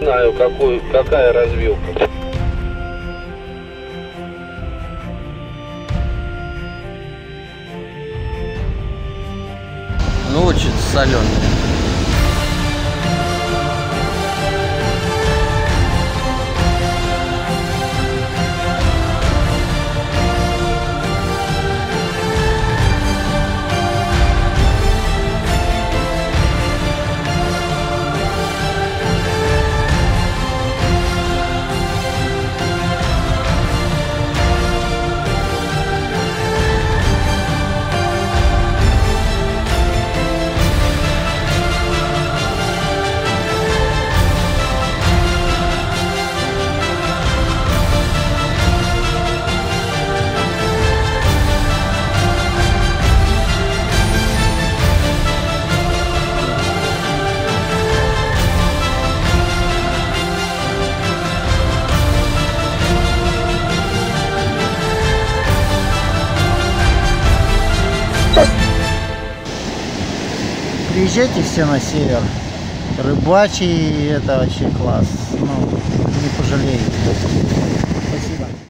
знаю, какой, какая развилка. Ну, очень соленые. Приезжайте все на север. Рыбачий, это вообще класс. Ну.